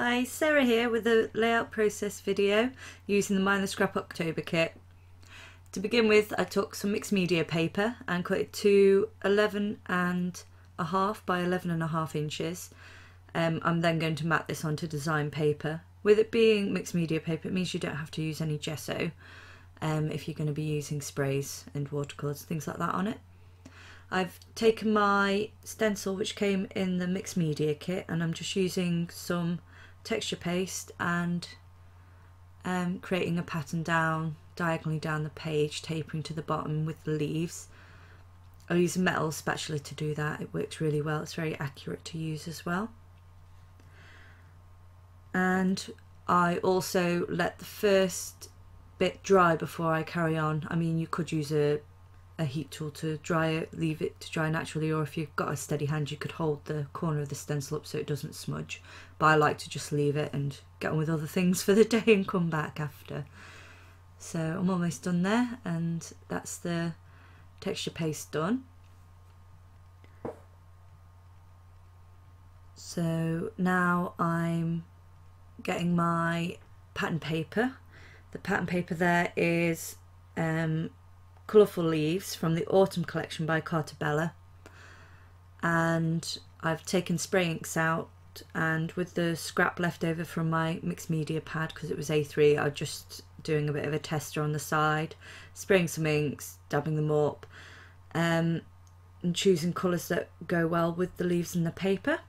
Hi, Sarah here with a layout process video using the the Scrap October kit. To begin with, I took some mixed media paper and cut it to 11 and a half by 11 and a half inches. Um, I'm then going to mat this onto design paper. With it being mixed media paper, it means you don't have to use any gesso um, if you're going to be using sprays and watercolours, things like that on it. I've taken my stencil which came in the mixed media kit and I'm just using some texture paste and um, creating a pattern down diagonally down the page tapering to the bottom with the leaves. I use a metal spatula to do that. It works really well. It's very accurate to use as well. And I also let the first bit dry before I carry on. I mean you could use a a heat tool to dry it, leave it to dry naturally, or if you've got a steady hand, you could hold the corner of the stencil up so it doesn't smudge. But I like to just leave it and get on with other things for the day and come back after. So I'm almost done there, and that's the texture paste done. So now I'm getting my pattern paper. The pattern paper there is um, Colourful Leaves from the Autumn collection by Carta Bella. And I've taken spray inks out and with the scrap left over from my mixed media pad because it was A3 I'm just doing a bit of a tester on the side spraying some inks dabbing them up um, and choosing colours that go well with the leaves and the paper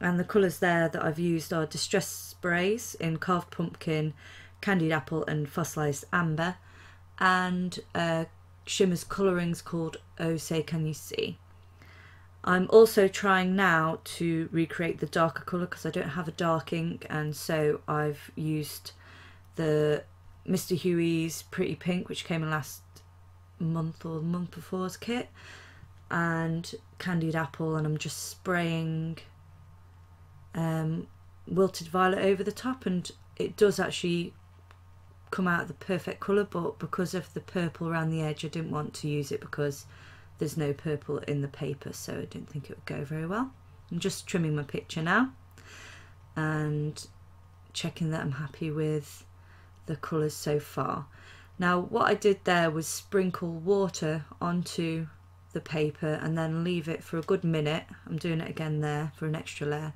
and the colours there that I've used are Distress Sprays in Carved Pumpkin, Candied Apple and Fossilised Amber and uh, Shimmer's colourings called Oh Say Can You See. I'm also trying now to recreate the darker colour because I don't have a dark ink and so I've used the Mr. Huey's Pretty Pink which came in last month or month before's kit and Candied Apple and I'm just spraying um, Wilted Violet over the top and it does actually come out the perfect colour but because of the purple around the edge I didn't want to use it because there's no purple in the paper so I didn't think it would go very well. I'm just trimming my picture now and checking that I'm happy with the colours so far. Now what I did there was sprinkle water onto the paper and then leave it for a good minute. I'm doing it again there for an extra layer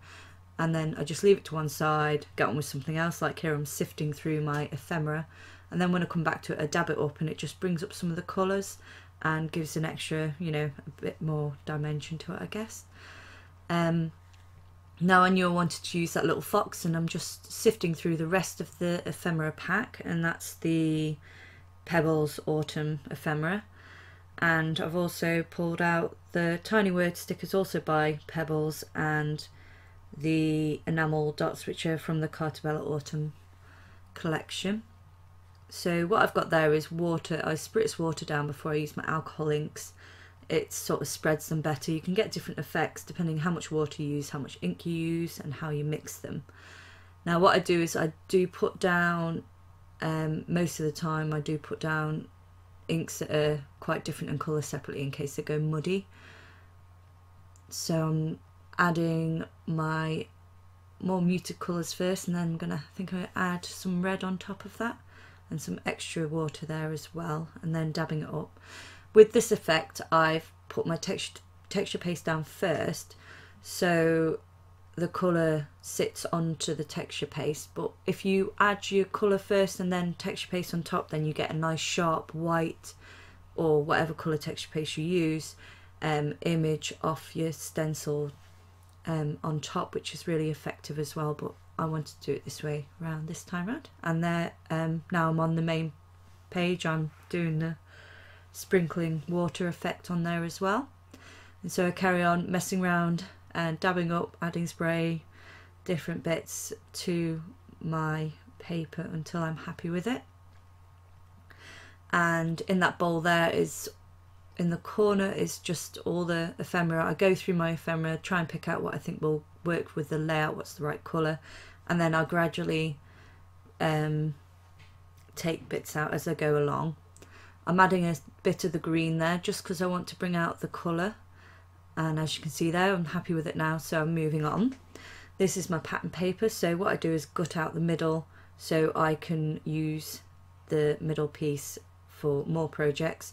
and then I just leave it to one side, get on with something else, like here I'm sifting through my ephemera, and then when I come back to it I dab it up and it just brings up some of the colours and gives an extra, you know, a bit more dimension to it I guess. Um, now I knew I wanted to use that little fox and I'm just sifting through the rest of the ephemera pack and that's the Pebbles Autumn ephemera and I've also pulled out the tiny word stickers also by Pebbles and the enamel dots which are from the Carta Bella Autumn collection. So what I've got there is water. I spritz water down before I use my alcohol inks. It sort of spreads them better. You can get different effects depending how much water you use, how much ink you use and how you mix them. Now what I do is I do put down, um, most of the time I do put down inks that are quite different in colour separately in case they go muddy. So I'm adding my more muted colours first and then I'm going to think I add some red on top of that and some extra water there as well and then dabbing it up. With this effect I've put my text texture paste down first so the colour sits onto the texture paste but if you add your colour first and then texture paste on top then you get a nice sharp white or whatever colour texture paste you use um, image off your stencil um, on top, which is really effective as well. But I wanted to do it this way around this time around. And there, um, now I'm on the main page. I'm doing the sprinkling water effect on there as well. And so I carry on messing around and dabbing up, adding spray, different bits to my paper until I'm happy with it. And in that bowl there is in the corner is just all the ephemera. I go through my ephemera, try and pick out what I think will work with the layout, what's the right colour, and then I'll gradually um, take bits out as I go along. I'm adding a bit of the green there just because I want to bring out the colour and as you can see there I'm happy with it now so I'm moving on. this is my pattern paper so what I do is gut out the middle so I can use the middle piece for more projects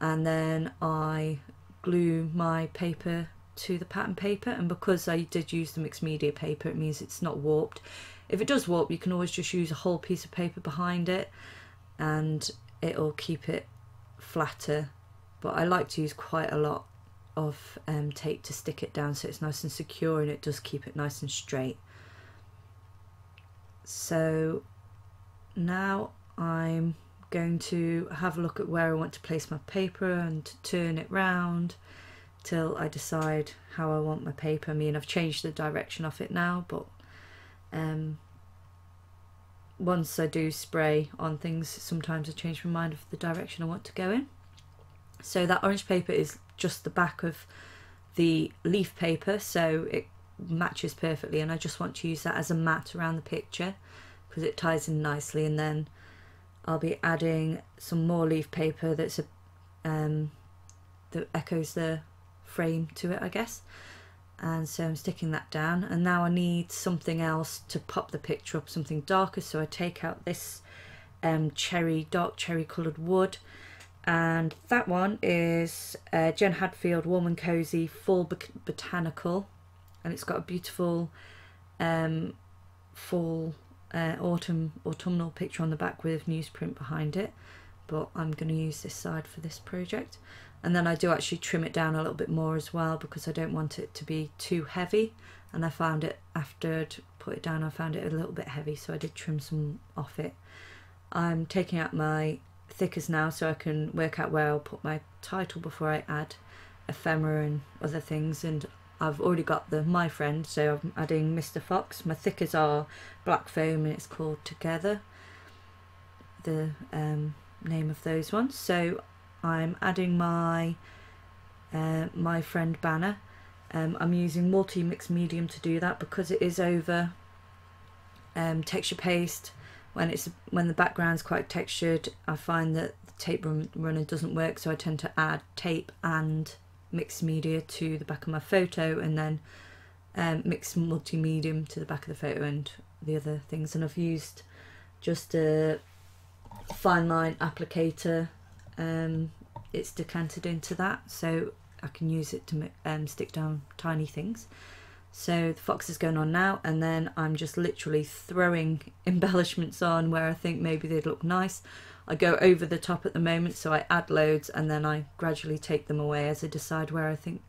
and then I glue my paper to the pattern paper and because I did use the mixed media paper it means it's not warped. If it does warp you can always just use a whole piece of paper behind it and it'll keep it flatter. But I like to use quite a lot of um, tape to stick it down so it's nice and secure and it does keep it nice and straight. So now I'm going to have a look at where I want to place my paper and turn it round till I decide how I want my paper. I mean I've changed the direction of it now but um, once I do spray on things sometimes I change my mind of the direction I want to go in. So that orange paper is just the back of the leaf paper so it matches perfectly and I just want to use that as a mat around the picture because it ties in nicely and then I'll be adding some more leaf paper that's a um, that echoes the frame to it I guess. And so I'm sticking that down. And now I need something else to pop the picture up something darker. So I take out this um, cherry dark cherry coloured wood. And that one is uh, Jen Hadfield Warm and Cozy Fall Botanical. And it's got a beautiful um, fall uh, autumn autumnal picture on the back with newsprint behind it but I'm going to use this side for this project. And then I do actually trim it down a little bit more as well because I don't want it to be too heavy. And I found it after I'd put it down I found it a little bit heavy so I did trim some off it. I'm taking out my thickers now so I can work out where I'll put my title before I add ephemera and other things and I've already got the My Friend, so I'm adding Mr. Fox. My thickers are Black Foam and it's called Together, the um, name of those ones. So I'm adding my uh, My Friend banner. Um, I'm using multi-mix medium to do that because it is over um, texture paste. When it's when the background's quite textured, I find that the tape run runner doesn't work, so I tend to add tape and mixed media to the back of my photo and then um, mixed multimedia to the back of the photo and the other things. And I've used just a fine line applicator um, it's decanted into that so I can use it to um, stick down tiny things. So the fox is going on now and then I'm just literally throwing embellishments on where I think maybe they'd look nice I go over the top at the moment, so I add loads and then I gradually take them away as I decide where I think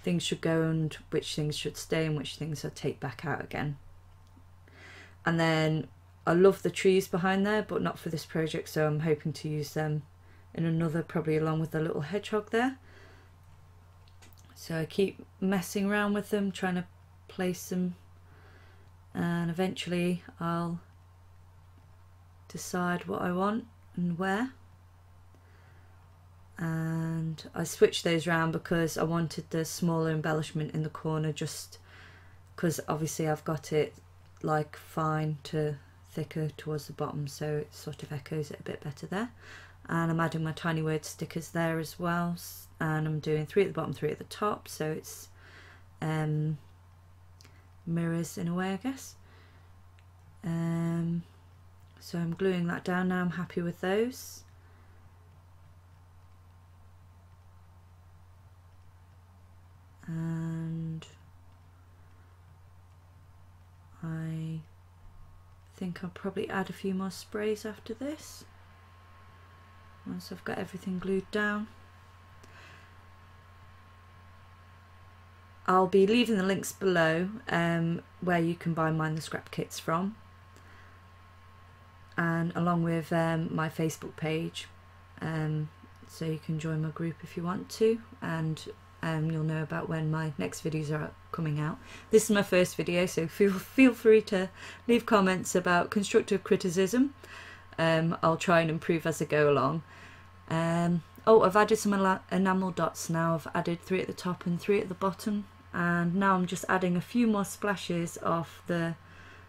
things should go and which things should stay and which things I take back out again. And then I love the trees behind there, but not for this project, so I'm hoping to use them in another, probably along with the little hedgehog there. So I keep messing around with them, trying to place them, and eventually I'll decide what I want and where and I switched those around because I wanted the smaller embellishment in the corner just because obviously I've got it like fine to thicker towards the bottom so it sort of echoes it a bit better there. And I'm adding my tiny word stickers there as well and I'm doing three at the bottom three at the top so it's um, mirrors in a way I guess. Um, so I'm gluing that down now, I'm happy with those. And I think I'll probably add a few more sprays after this once I've got everything glued down. I'll be leaving the links below um, where you can buy Mind the Scrap kits from and along with um, my Facebook page um, so you can join my group if you want to and um, you'll know about when my next videos are coming out. This is my first video so feel, feel free to leave comments about constructive criticism. Um, I'll try and improve as I go along. Um, oh I've added some enamel dots now, I've added three at the top and three at the bottom and now I'm just adding a few more splashes of the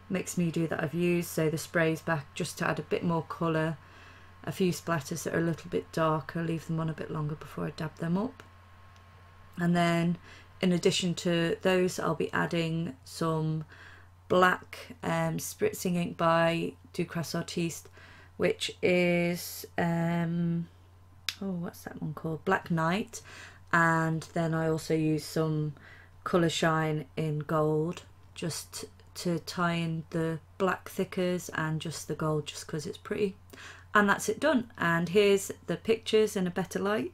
mixed media that I've used so the sprays back just to add a bit more colour a few splatters that are a little bit darker leave them on a bit longer before I dab them up and then in addition to those, I'll be adding some black um, spritzing ink by Ducras Artiste, which is, um, oh, what's that one called? Black Night. And then I also use some Colour Shine in gold just to tie in the black thickers and just the gold just because it's pretty. And that's it done. And here's the pictures in a better light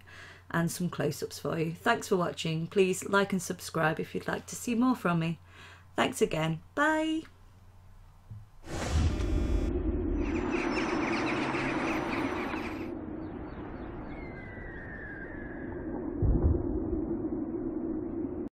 and some close-ups for you. Thanks for watching. Please like and subscribe if you'd like to see more from me. Thanks again. Bye.